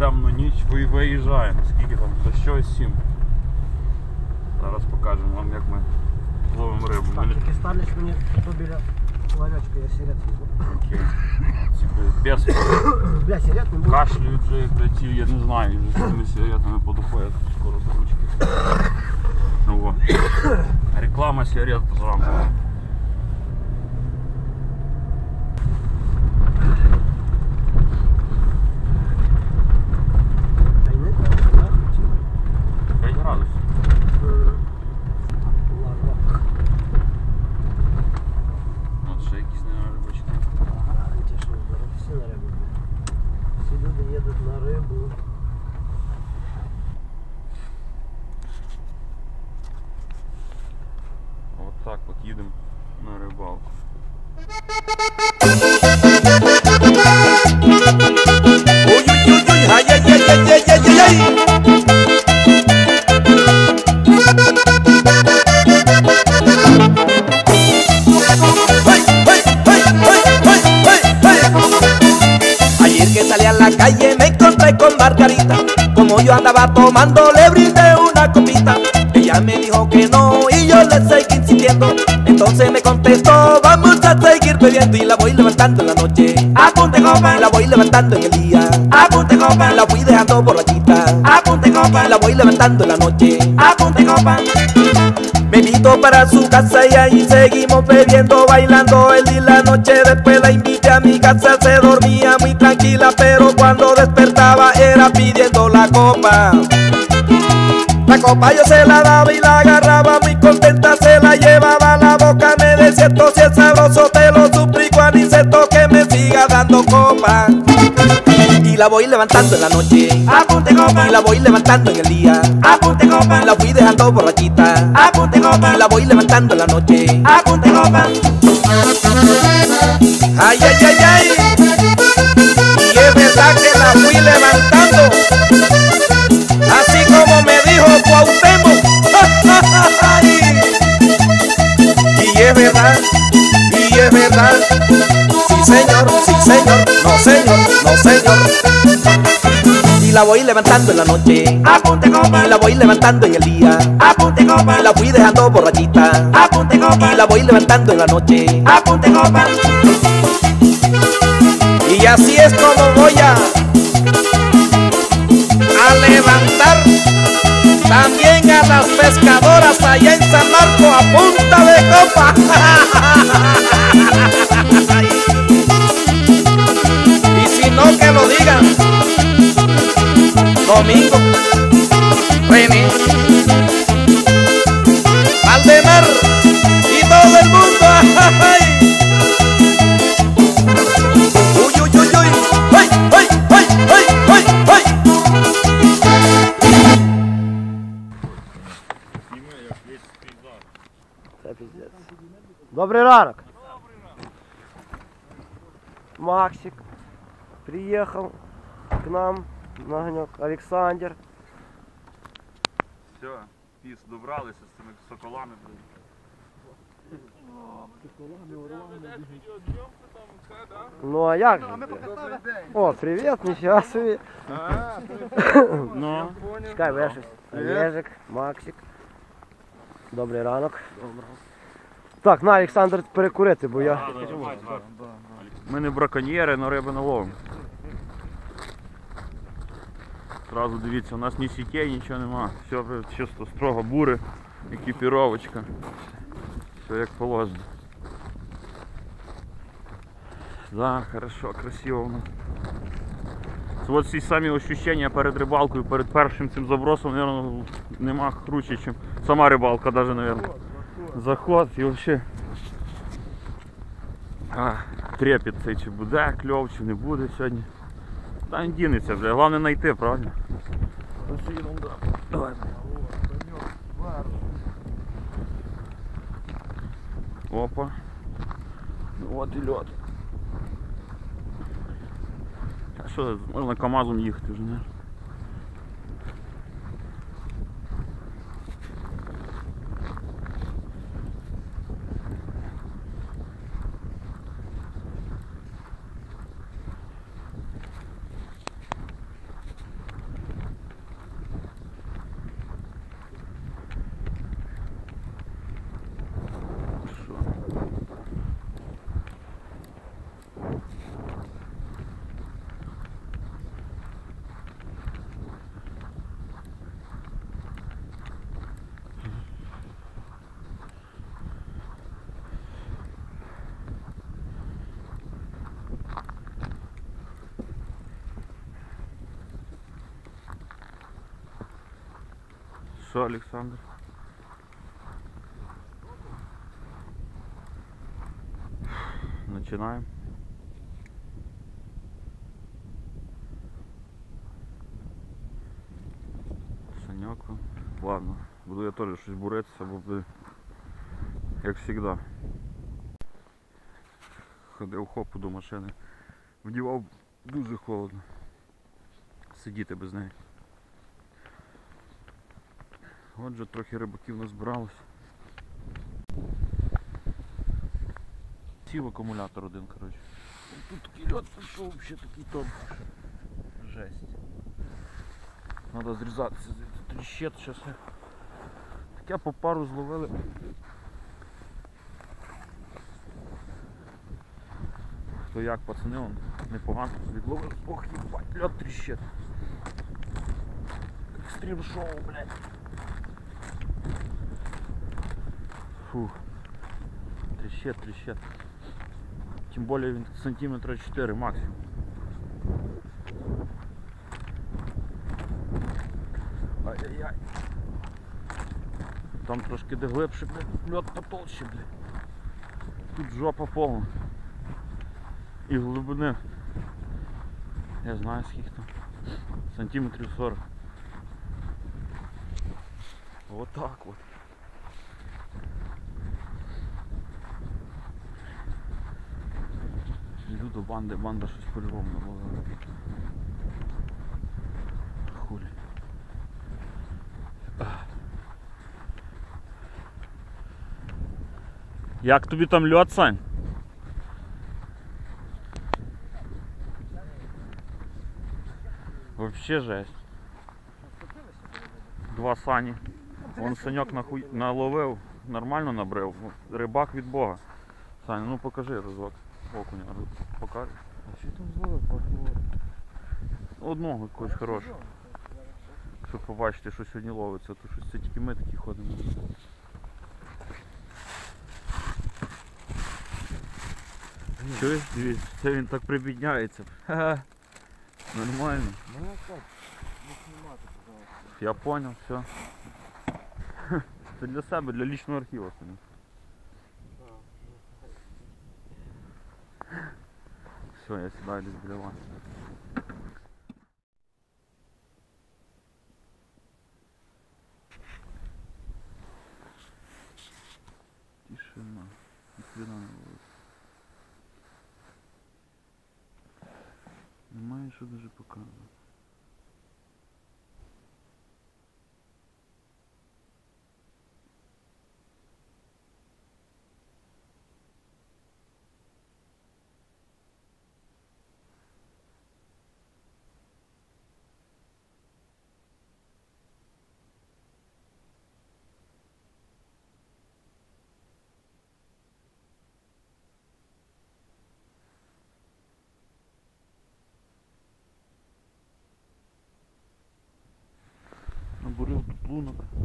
темну ніч ви- виїжджаємо. Скільки там? За щось сім. Зараз покажемо вам, як ми ловимо рибу. Так, Ми- тільки ставлять мені то біля ларьочка, я сірет візьму. Окей. Ці, блядь, Без Бля, сірет не буде. кашлюють вже, як блядь, ті, я не знаю, вже з цими сигаретами подуходять скоро до ручки. Ну, во. Реклама сигарет зранку. Margarita. Como yo andaba tomando, le brindé una copita. Ella me dijo que no y yo le seguí insistiendo. Entonces me contestó, vamos a seguir y la voy levantando en la noche. Apunte copa, la voy levantando en el día. Apunte copa, la fui dejando borrachita. Apunte copa, la voy levantando en la noche. Apunte copa. Me invitó para su casa y ahí seguimos bebiendo, bailando el día y la noche. Después la invité a mi casa, se dormía muy tranquila, pero cuando despertaba era pidiendo la copa. La copa yo se la daba y la agarraba muy contenta, se la llevaba a la boca, esto si es sabroso, te lo suplico Aniceto que me siga dando copa. Y la voy levantando en la noche, apunte copa, y la voy levantando en el día, apunte copa, la fui dejando borrachita, apunte copa, y la voy levantando en la noche, apunte copa. Ay, ay, ay, ay, y es verdad que la fui levantando. Así como me dijo Cuauhtémoc verdad, y es verdad. Sí señor, sí señor, no señor, no señor. Y la voy levantando en la noche, apunte copa, y la voy levantando en el día, apunte copa, y la fui dejando borrachita, apunte copa, y la voy levantando en la noche, apunte copa. Y así es como voy a a a las pescadoras allá en San Marco a punta de copa. y si no que lo digan, Domingo, René, Добрий ранок. Максик приехал к нам на огонек. Александр. Все, піс, добралися з цими соколами. Ну а як же? О, привет, нифига собі. Ну, Чекай, вешись. Олежик, Максик. Добрий ранок. Так, на Олександр перекурити, бо я. Ми не браконьєри, але риби не ловимо. Зразу дивіться, у нас ні сітей, нічого нема. Все чисто строго бури, екіпіровочка. Все як положено. Да, хорошо, красиво воно. Це от ці самі ощущення перед рибалкою, перед першим цим забросом, мабуть, нема круче, ніж сама рибалка навіть, мабуть. Заход і взагалі. Трепет цей чи буде кльов, чи не буде сьогодні. Та він дінеться, бля. Головне знайти, правильно? Давай. Опа. Ну от і льот. А що, можна КАМАЗом їхати вже, не? Все, Олександр. Начинаем. Санек. Ладно, буду я теж щось буритися, бо би, як завжди. Ходив хопу до машини. Вдівав дуже холодно. Сидіти без неї. Отже, трохи рибаків назбиралось. Сів акумулятор один, коротше. Тут такий льот пішов, ще такий тонкий. Жесть. Надо зрізатися. Тріщет щас. Таке по пару зловили. Хто як, пацани, он непогано відловив. Ох, їбать, лёд трещит. Екстрім шоу, блядь. Фух. Трещет, трещет. Тем более він сантиметра 4 максимум. Ай-яй-яй. Там трошки де глибше, блядь, льот потолще, блядь. Тут жопа повна. І глибини. Я знаю скільки там. Сантиметрів 40. Вот так вот. До банди, банда щось по-любому наловила. Хулі. Як тобі там льот, Сань? Вообще жесть. Два сані. Вон саньок нахуй наловив, нормально набрив. Ну, Рибак від Бога. Саня, ну покажи разок. Окуня, покажи. А що там зловив? Одного якогось хорошого. Щоб побачити, що сьогодні ловиться, то щось це тільки ми такі ходимо. Чуєш? Дивись, це він так прибідняється. Ха-ха. Нормально. Ну так, не знімати, пожалуйста. Я понял, все. Це для себе, для лічного архіву. Все, я сідаю десь Набурив